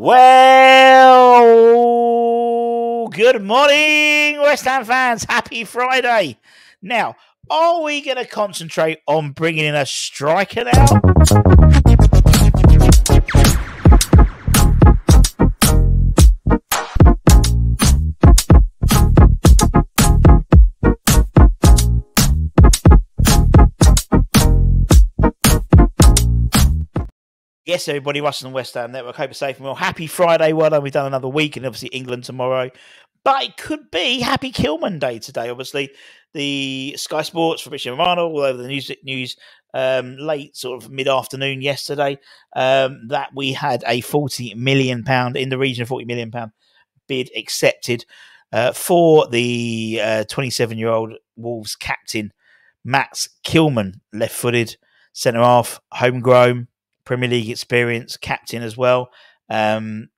Well, good morning, West Ham fans. Happy Friday. Now, are we going to concentrate on bringing in a striker now? Yes, everybody, Russell and West Ham Network. Hope you're safe and well. Happy Friday. Well done. We've done another week, and obviously England tomorrow. But it could be Happy Kilman Day today. Obviously, the Sky Sports for Richard Romano all over the news news um, late sort of mid afternoon yesterday um, that we had a forty million pound in the region of forty million pound bid accepted uh, for the twenty seven year old Wolves captain Max Kilman, left footed centre half, homegrown Premier League experience, captain as well. Um,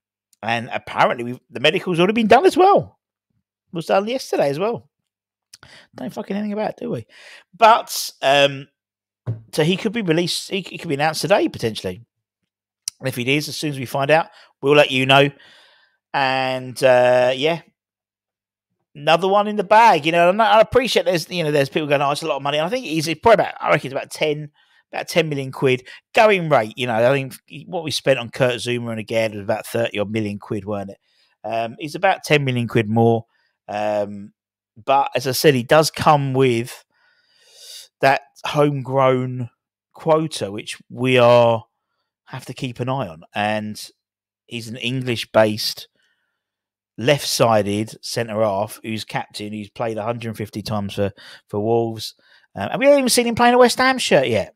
and apparently, the medical's already been done as well. Was done yesterday as well. Don't fucking anything about it, do we? But um, so he could be released. He, he could be announced today potentially. And if he is, as soon as we find out, we'll let you know. And uh, yeah, another one in the bag. You know, and I appreciate there's you know there's people going, oh, it's a lot of money. And I think he's probably about I reckon it's about ten about 10 million quid going rate. You know, I think what we spent on Kurt Zouma and again was about 30 odd million quid, weren't it? Um, he's about 10 million quid more. Um, but as I said, he does come with that homegrown quota, which we are have to keep an eye on. And he's an English based left sided centre half who's captain, who's played 150 times for, for Wolves. Um, and we haven't even seen him playing a West Ham shirt yet.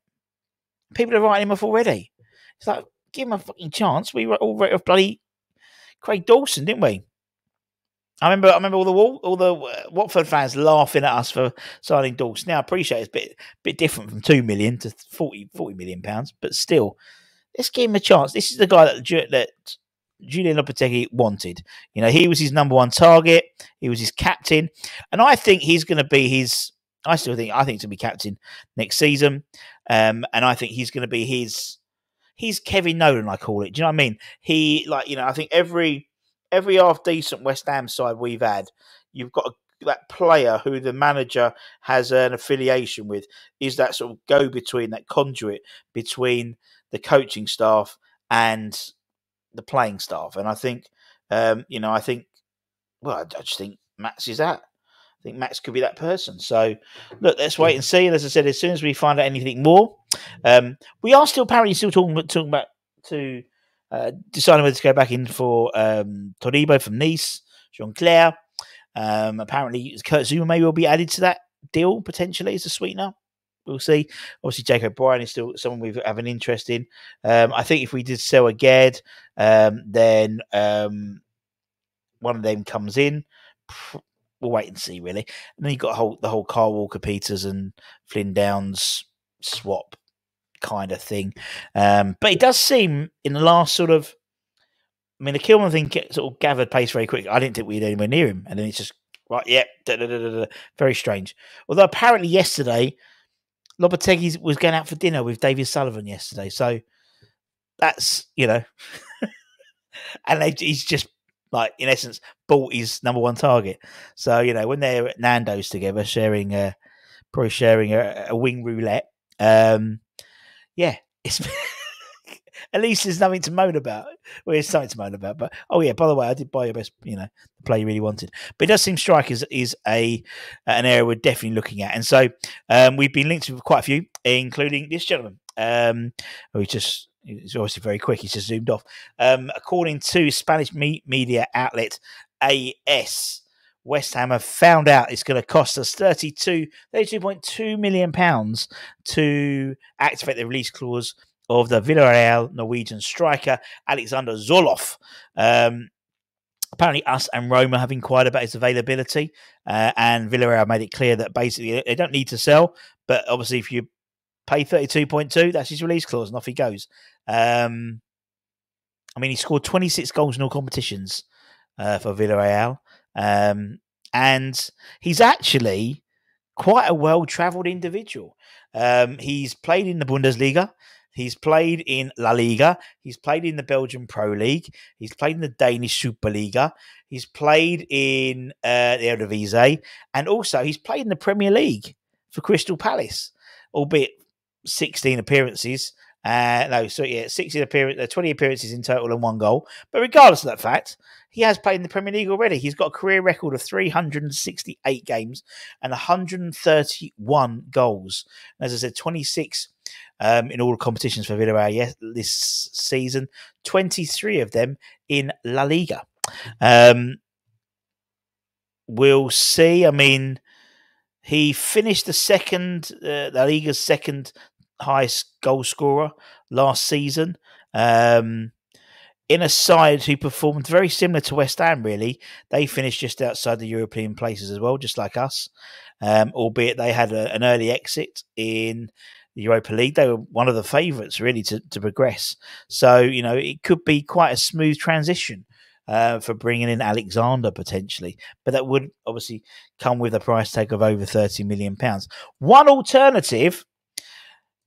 People are writing him off already. It's like, give him a fucking chance. We were all wrote off bloody Craig Dawson, didn't we? I remember, I remember all the all the uh, Watford fans laughing at us for signing Dawson. Now I appreciate it's a bit bit different from two million to 40, 40 million pounds, but still, let's give him a chance. This is the guy that that Julen Lopetegui wanted. You know, he was his number one target. He was his captain, and I think he's going to be his I still think I think to be captain next season, um, and I think he's going to be his. He's Kevin Nolan, I call it. Do you know what I mean? He like you know I think every every half decent West Ham side we've had, you've got a, that player who the manager has an affiliation with is that sort of go between that conduit between the coaching staff and the playing staff, and I think um, you know I think well I, I just think Max is that think Max could be that person. So, look, let's wait and see. And as I said, as soon as we find out anything more, um, we are still apparently still talking, talking about to uh, deciding whether to go back in for um, from Nice, Jean Clair. Um, apparently, Kurt Zouma may well be added to that deal potentially as a sweetener. We'll see. Obviously, Jake O'Brien is still someone we have an interest in. Um, I think if we did sell Aguerd, um, then um, one of them comes in we'll wait and see really. And then you got whole, the whole Kyle Walker Peters and Flynn Downes swap kind of thing. Um, but it does seem in the last sort of, I mean, the Kilman thing sort of gathered pace very quick. I didn't think we'd anywhere near him, and then it's just right, yeah, very strange. Although apparently yesterday, Lopetegui was going out for dinner with David Sullivan yesterday, so that's you know, and they, he's just like in essence bought his number one target. So you know when they're at Nando's together, sharing a probably sharing a, a wing roulette. Um, yeah, it's at least there's nothing to moan about. Well, there's something to moan about. But oh yeah, by the way, I did buy your best, you know, the play you really wanted. But it does seem strikers is a an area we're definitely looking at, and so um, we've been linked with quite a few, including this gentleman. Um, we just it's obviously very quick. He's just zoomed off. Um, according to Spanish media outlet AS, West Ham have found out it's going to cost us 32, 32.2 million pounds to activate the release clause of the Villarreal Norwegian striker Alexander Sørloth. Um, apparently, us and Roma have inquired about his availability, uh, and Villarreal made it clear that basically they don't need to sell, but obviously, if you pay 32.2, that's his release clause, and off he goes. Um, I mean, he scored 26 goals in all competitions uh, for Villarreal. Um, and he's actually quite a well travelled individual. Um, he's played in the Bundesliga. He's played in La Liga. He's played in the Belgian Pro League. He's played in the Danish Superliga. He's played in uh, the Eredivisie, and also he's played in the Premier League for Crystal Palace, albeit 16 appearances. Uh, no, so yeah, 16 appearances, uh, 20 appearances in total and one goal. But regardless of that fact, he has played in the Premier League already. He's got a career record of 368 games and 131 goals. as I said, 26 um, in all competitions for Villarreal yes, this season, 23 of them in La Liga. Um, we'll see. I mean, he finished the second, uh, La Liga's second highest goal scorer last season. Um, in a side who performed very similar to West Ham, really. They finished just outside the European places as well, just like us, um, albeit they had a, an early exit in the Europa League. They were one of the favourites, really, to, to progress. So, you know, it could be quite a smooth transition. Uh, for bringing in Alexander potentially, but that would obviously come with a price tag of over thirty million pounds. One alternative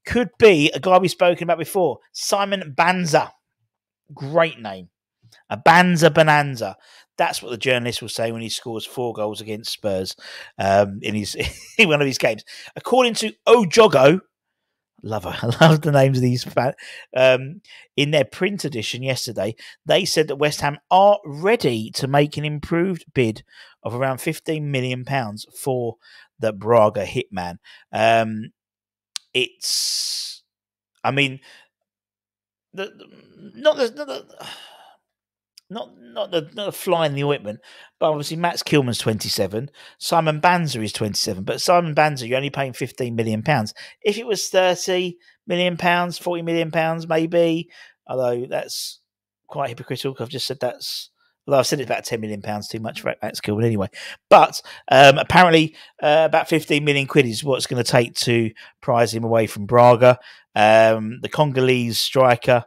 could be a guy we've spoken about before, Simon Banza. Great name. A Banza Bonanza. That's what the journalist will say when he scores four goals against Spurs um, in his in one of his games. According to Ojogo, love I love the names of these. Um, in their print edition yesterday, they said that West Ham are ready to make an improved bid of around 15 million pounds for the Braga hitman. Um, it's, I mean, the, not the, not the not not the not the fly in the ointment, but obviously Max Kilman's twenty seven, Simon Banza is twenty seven, but Simon Banza you're only paying fifteen million pounds. If it was thirty million pounds, forty million pounds, maybe, although that's quite hypocritical. I've just said that's well, I've said it's about ten million pounds too much for Max Kilman anyway. But um, apparently, uh, about fifteen million quid is what it's going to take to prize him away from Braga. Um, the Congolese striker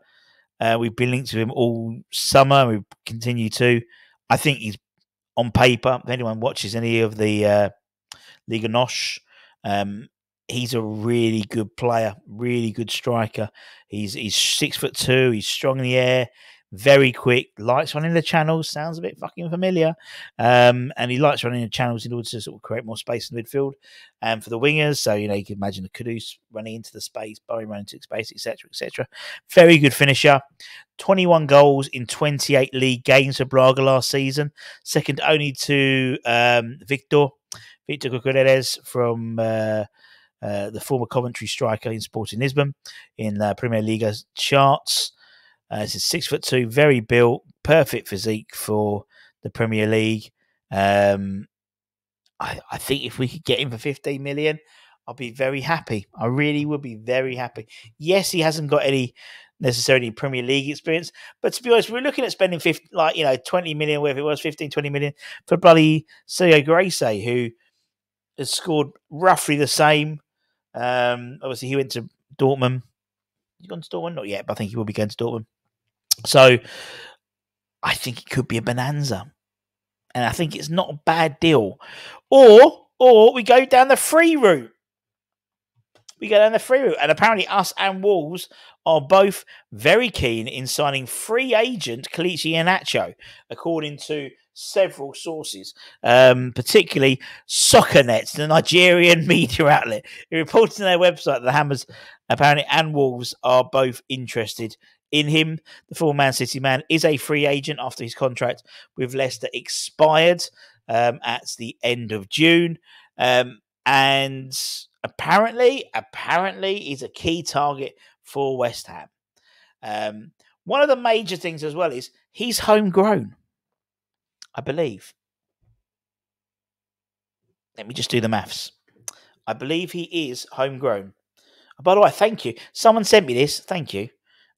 uh, we've been linked to him all summer. We continue to. I think he's on paper. If anyone watches any of the uh, Liga NOS, um, he's a really good player, really good striker. He's he's six foot two. He's strong in the air very quick, likes running the channels, sounds a bit fucking familiar. Um, and he likes running the channels in order to sort of create more space in the midfield and um, for the wingers. So, you know, you can imagine the Kudus running into the space, Bowen running into space, etc., etc. Very good finisher. 21 goals in 28 league games for Braga last season, second only to um, Viktor, Viktor Gyökeres from. Uh, uh, the former Coventry striker in Sporting Lisbon in uh, Primeira Liga charts. Uh, he's six foot two, very built, perfect physique for the Premier League. Um, I, I think if we could get him for 15 million, I'll be very happy. I really would be very happy. Yes, he hasn't got any necessarily Premier League experience, but to be honest, we're looking at spending 50, like, you know, 20 million, whatever it was, 15, 20 million for bloody Sergio Grace, who has scored roughly the same. Um, obviously, he went to Dortmund. He's gone to Dortmund? Not yet, but I think he will be going to Dortmund. So I think it could be a bonanza. And I think it's not a bad deal. Or or we go down the free route. We go down the free route. And apparently us and Wolves are both very keen in signing free agent Kelechi Iheanacho, according to several sources, um, particularly SoccerNet, the Nigerian media outlet. It reports on their website that the Hammers apparently and Wolves are both interested in him. The former Man City man is a free agent after his contract with Leicester expired um, at the end of June. Um, and apparently, apparently, he's a key target for West Ham. Um, one of the major things as well is he's homegrown, I believe. Let me just do the maths. I believe he is homegrown. By the way, thank you. Someone sent me this. Thank you.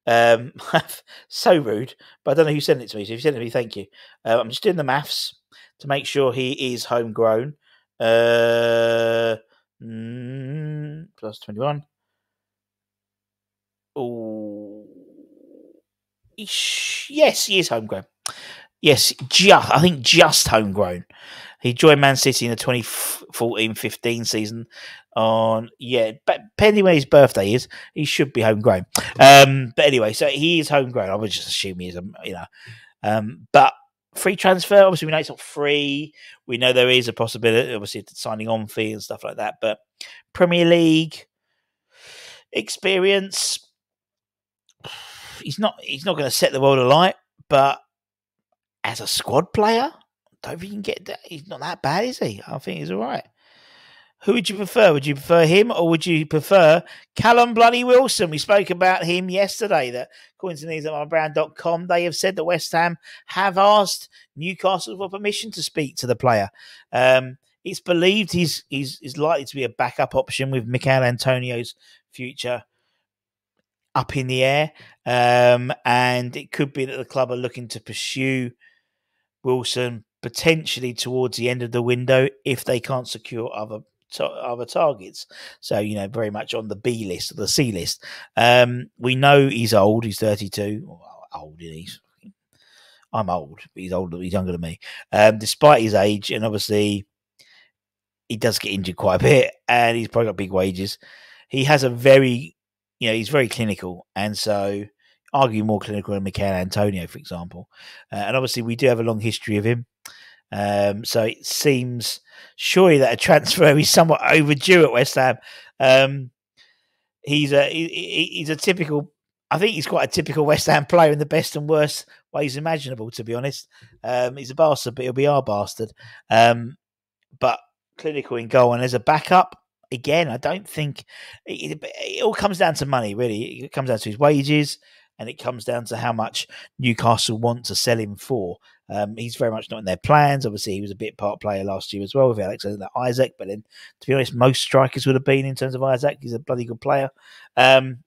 Um, so rude, but I don't know who sent it to me. So if you sent it to me, thank you. Uh, I'm just doing the maths to make sure he is homegrown. Uh, mm, plus 21. Oh, yes, he is homegrown. Yes, just I think just homegrown. He joined Man City in the 2014-15 season. On yeah, but depending when his birthday is, he should be homegrown. Um, but anyway, so he is homegrown. I would just assume he is, um, you know. Um, but free transfer, obviously, we know it's not free. We know there is a possibility, obviously, signing on fee and stuff like that. But Premier League experience, he's not he's not going to set the world alight, but as a squad player, don't think you can get that. He's not that bad, is he? I think he's all right. Who would you prefer? Would you prefer him or would you prefer Callum Bloody Wilson? We spoke about him yesterday. That according to news at they have said that West Ham have asked Newcastle for permission to speak to the player. Um, it's believed he's, he's he's likely to be a backup option with Michail Antonio's future up in the air. Um, and it could be that the club are looking to pursue Wilson potentially towards the end of the window if they can't secure other other targets. So you know, very much on the B list or the C list. Um, we know he's old. He's thirty two. Well, old he's. I'm old, but he's older. He's younger than me. Um, despite his age, and obviously he does get injured quite a bit, and he's probably got big wages. He has a very, you know, he's very clinical, and so argue more clinical than Michail Antonio, for example. Uh, and obviously, we do have a long history of him. Um, so it seems surely that a transfer is somewhat overdue at West Ham. Um, he's a he, he's a typical. I think he's quite a typical West Ham player in the best and worst ways imaginable. To be honest, um, he's a bastard, but he'll be our bastard. Um, but clinical in goal and as a backup, again, I don't think it, it, all comes down to money. Really, it comes down to his wages and it comes down to how much Newcastle want to sell him for. Um, he's very much not in their plans. Obviously, he was a bit part player last year as well with Alex Alexander Isak. But then, to be honest, most strikers would have been in terms of Isak. He's a bloody good player. Um,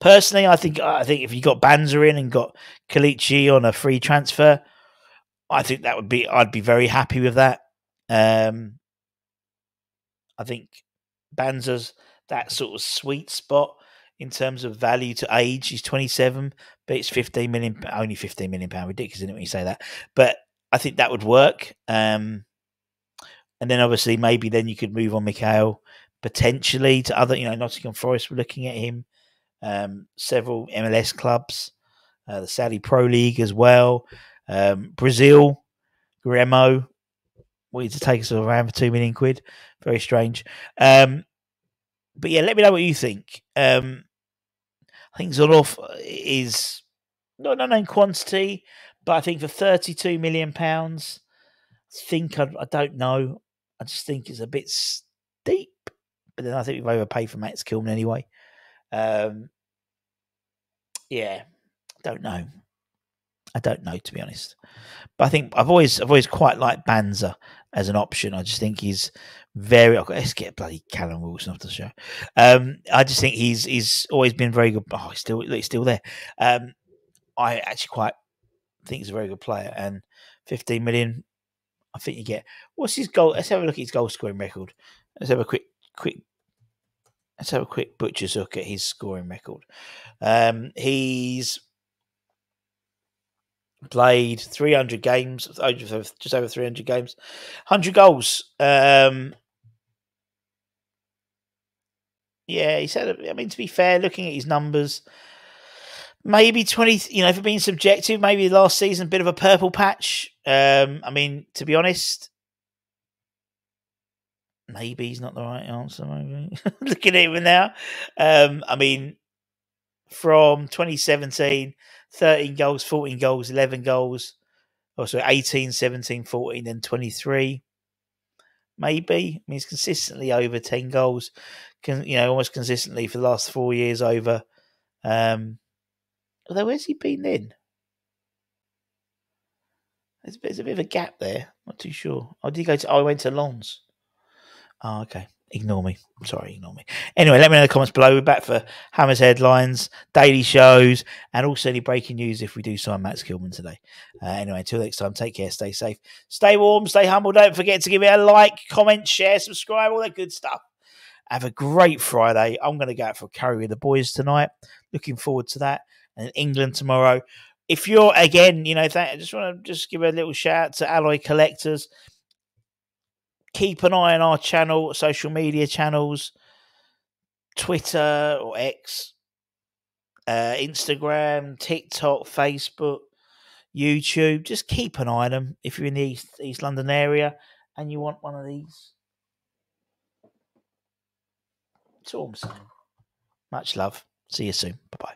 personally, I think I think if you got Banza in and got Kelechi on a free transfer, I think that would be I'd be very happy with that. Um, I think Banza's that sort of sweet spot in terms of value to age. He's 27, but it's 15 million, only 15 million pound. Ridiculous, isn't it, when you say that? But I think that would work. Um, and then obviously maybe then you could move on Michail potentially to other, you know, Nottingham Forest were looking at him. Um, several MLS clubs, uh, the Saudi Pro League as well. Um, Brazil, Grêmio wanted to take us around for two million quid. Very strange. Um, but yeah, let me know what you think. Um, I think Sørloth is not an unknown quantity, but I think for thirty-two million pounds, I think I, I, don't know. I just think it's a bit steep. But then I think we've overpaid for Max Kilman anyway. Um, yeah, don't know. I don't know to be honest, but I think I've always I've always quite liked Banza as an option. I just think he's very. Let's get bloody Callum Wilson off the show. Um, I just think he's he's always been very good. Oh, he's still he's still there. Um, I actually quite think he's a very good player, and 15 million. I think you get. What's his goal? Let's have a look at his goal scoring record. Let's have a quick quick. Let's have a quick butcher's look at his scoring record. Um, he's played 300 games, just over 300 games, 100 goals. Um, yeah, he said, I mean, to be fair, looking at his numbers, maybe 20, you know, for being subjective, maybe last season, a bit of a purple patch. Um, I mean, to be honest, maybe he's not the right answer. Maybe looking at him now, um, I mean, from 2017 13 goals, 14 goals, 11 goals. Oh, sorry, 18, 17, 14, then 23. Maybe. I mean, he's consistently over 10 goals, can, you know, almost consistently for the last four years over. Um, although, where's he been then? There's, a bit of a gap there. Not too sure. Oh, did go to? Oh, I went to Lens. Oh, okay ignore me. I'm sorry, ignore me. Anyway, let me know in the comments below. We're back for Hammers headlines, daily shows, and also any breaking news if we do sign Max Kilman today. Uh, anyway, until next time, take care, stay safe, stay warm, stay humble. Don't forget to give it a like, comment, share, subscribe, all that good stuff. Have a great Friday. I'm going to go out for a curry with the boys tonight. Looking forward to that. And England tomorrow. if you're again, you know, th- I just want to just give a little shout out to Alloy Collectors. Keep an eye on our channel, social media channels, Twitter or X, uh, Instagram, TikTok, Facebook, YouTube. Just keep an eye on them if you're in the East, East London area and you want one of these. That's all I'm saying. Much love. See you soon. Bye bye.